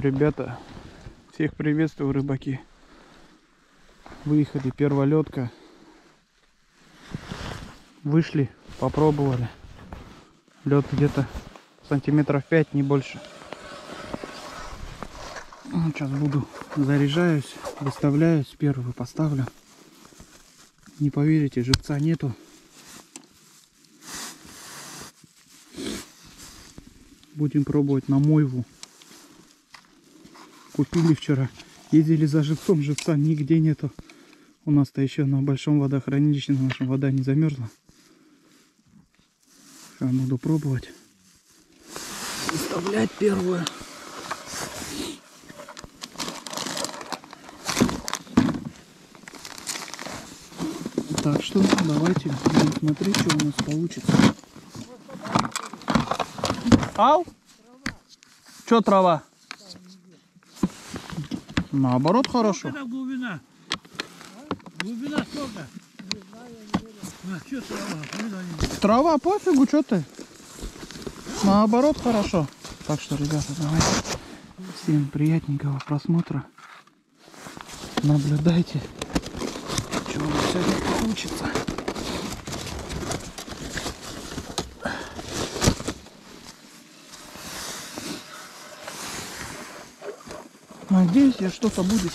Ребята, всех приветствую, рыбаки. Выехали перволетка. Вышли, попробовали. Лед где-то сантиметров 5, не больше. Ну, сейчас буду заряжаюсь, выставляюсь, первую поставлю. Не поверите, живца нету. Будем пробовать на мойву. Купили вчера. Ездили за живцом, живца нигде нету. У нас-то еще на большом водохранилище наша вода не замерзла. Сейчас буду пробовать. Выставлять первую. Так что давайте будем смотреть, что у нас получится. Ау? Что трава? Наоборот хорошо. Сколько глубина? Глубина сколько? А, что трава? Куда они? Трава пофигу, что ты? Наоборот хорошо. Так что, ребята, давайте. Всем приятненького просмотра. Наблюдайте, что у нас сегодня получится. Надеюсь, я что-то будет.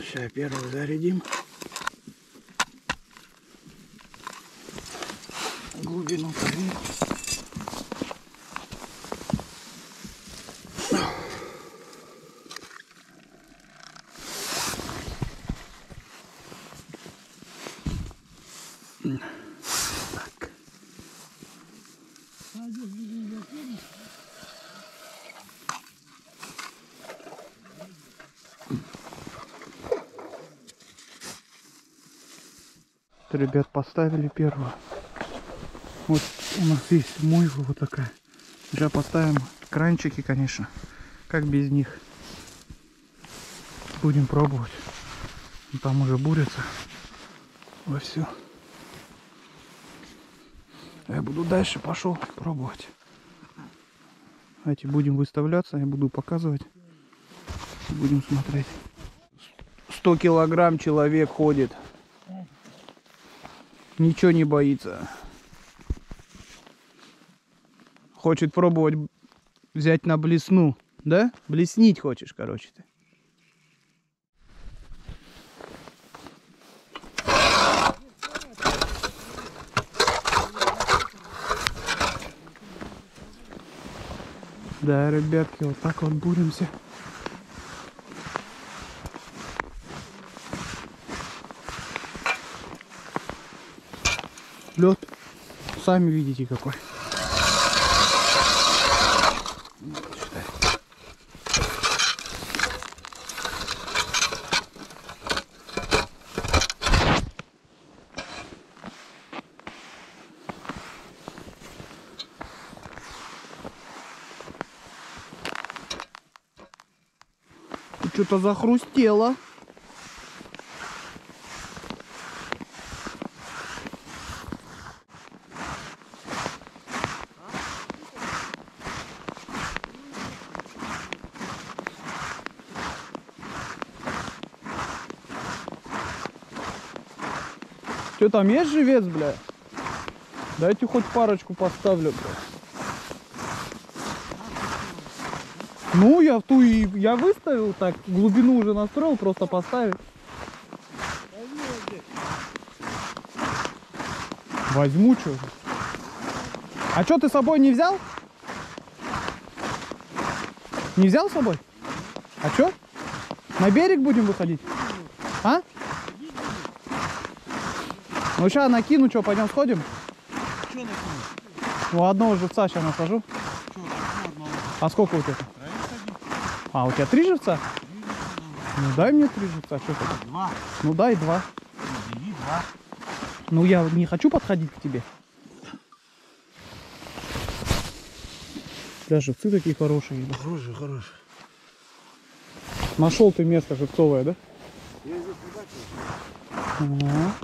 Сейчас первый зарядим. глубину проверь. Так. Ребят, поставили первую. Вот у нас есть мойва вот такая. Сейчас поставим кранчики, конечно. Как без них. Будем пробовать. Там уже бурится во все. Я буду дальше пошел пробовать. Эти будем выставляться, я буду показывать. Будем смотреть. 100 килограмм человек ходит. Ничего не боится. Хочет пробовать взять на блесну. Да? Блеснить хочешь, короче ты. Да, ребятки, вот так вот буримся. Лед, сами видите какой. Что-то захрустело. Что там есть живец, бля? Дайте хоть парочку поставлю, бля. Ну, я в ту и я выставил так, глубину уже настроил, просто поставил. Возьму что. А что ты с собой не взял? Не взял с собой? А что? На берег будем выходить? Ну сейчас накину, что, пойдем сходим? Что накинуть? У одного живца сейчас насажу. Еще одного? А сколько у тебя? А, у тебя три живца? Ну дай мне три живца, что ты? Два. Ну дай два. Бери два. Ну я не хочу подходить к тебе. Да, живцы такие хорошие. да. Хороший, хороший. Нашел ты место живцовое, да? Я здесь рыбачил. Ага.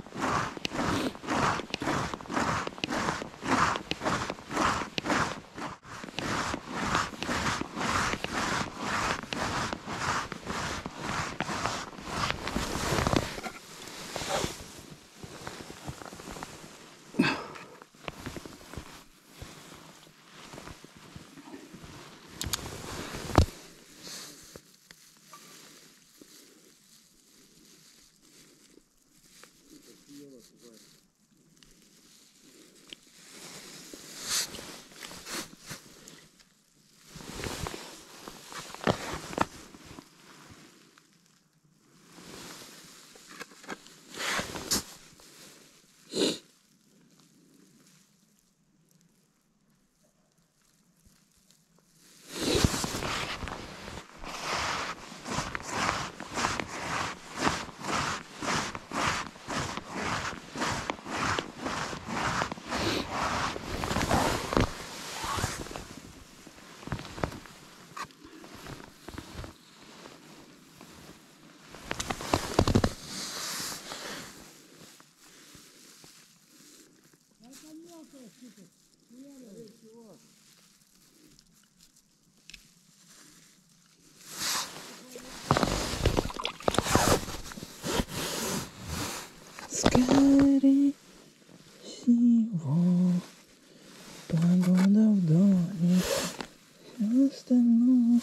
Все остальное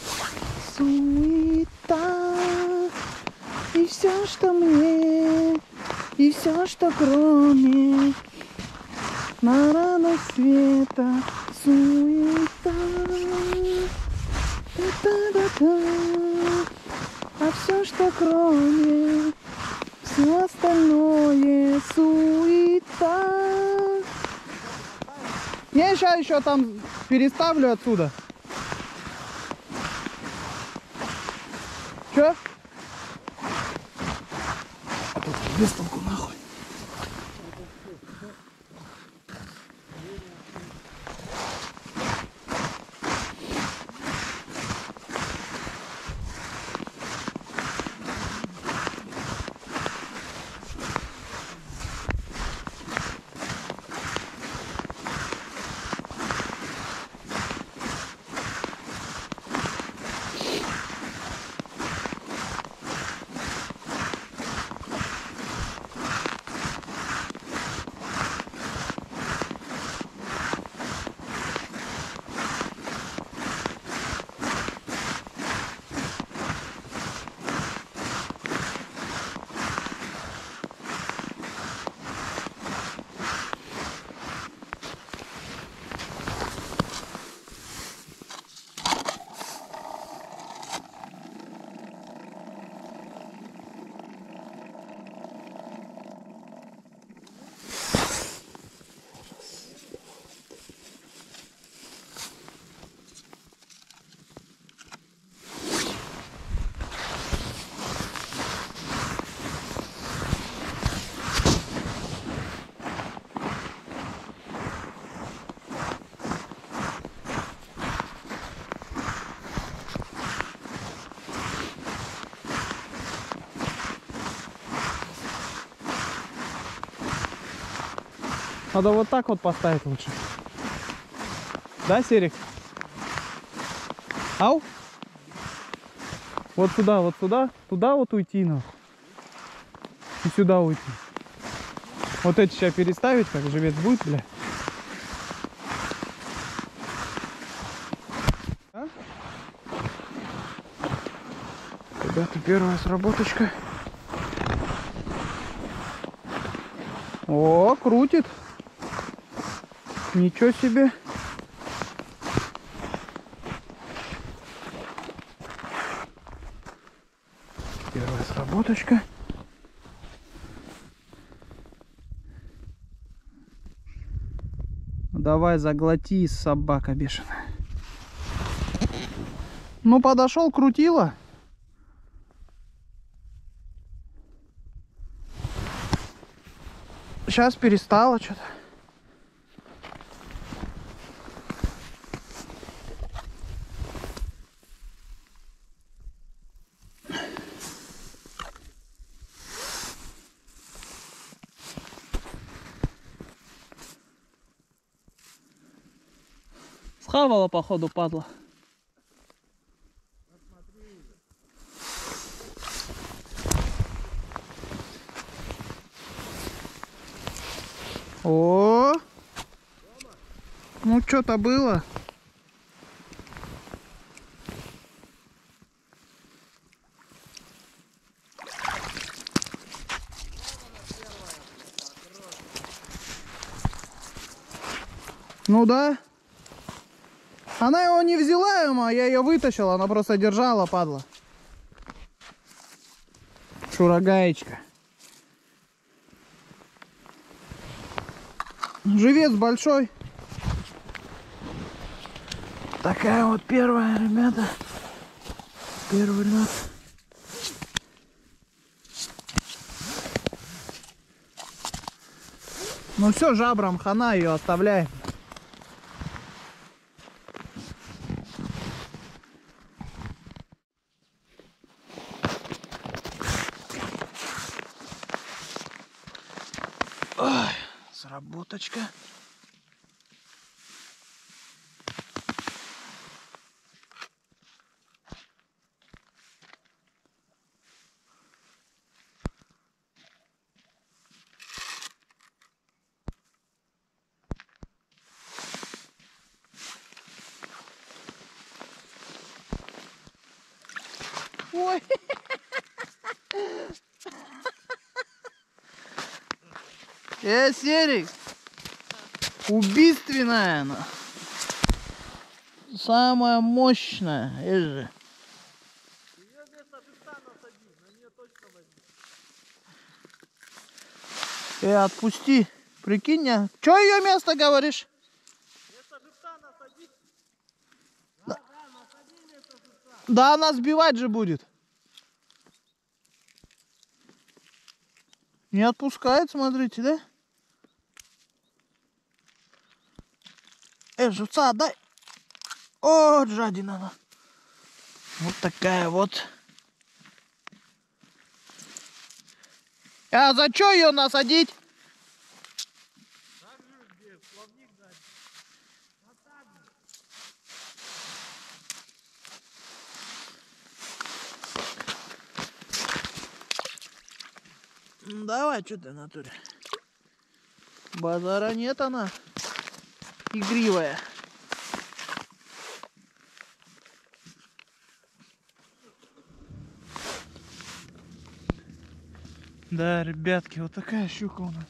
суета. И все, что мне, и все, что кроме на рану света суета. Та-та-та-та. А все, что кроме, все остальное суета. Я сейчас еще там переставлю отсюда. Че? А тут без толку нахуй. Надо вот так вот поставить лучше. Да, Серик? Ау? Вот сюда, вот сюда, туда вот уйти нахуй. И сюда уйти. Вот эти сейчас переставить, как живец будет, бля. А? Ребята, первая сработочка. О, крутит. Ничего себе. Первая сработочка. Давай заглоти, собака бешеная. Ну, подошел, крутила. Сейчас перестала что-то. Схавала, походу, падла. О! Ну, что-то было. Ну да. Она его не взяла, ему, а я ее вытащил, она просто держала, падла. Шурагаечка. Живец большой. Такая вот первая, ребята. Первый лед. Ну все, жабрам хана ее оставляем. карточка. Ой! Э, Серик! Убийственная она. Самая мощная. э же. Э, отпусти. Прикинь, а? Чё ее место говоришь? Да. Да, она сбивать же будет. Не отпускает, смотрите, да? Э, живца отдай. О, жадина она. Вот такая вот. А за что ее насадить? Давай, что ты в натуре? Базара нет она. Игривая. Да, ребятки, вот такая щука у нас.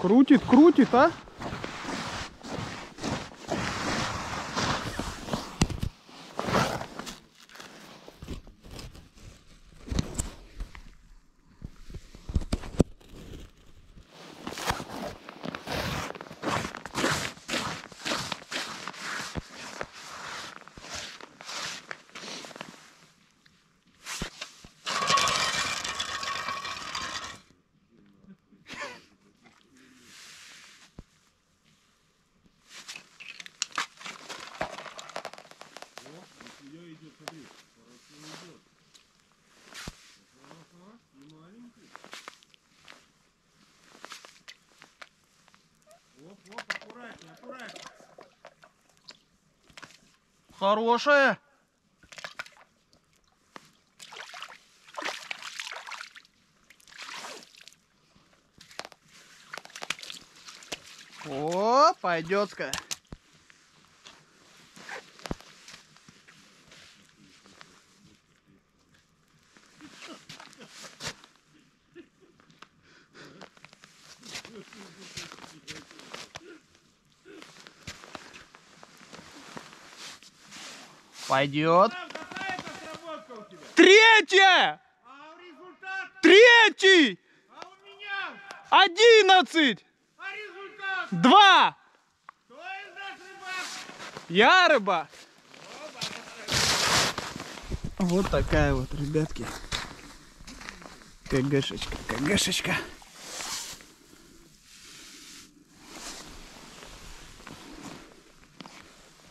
Крутит, крутит, а? Хорошая. О, пойдет-ка. Пойдет. Какая результат? Третий! Одиннадцать! Два! Я рыба. Вот такая вот, ребятки. КГшечка, КГшечка.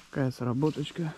Такая сработочка.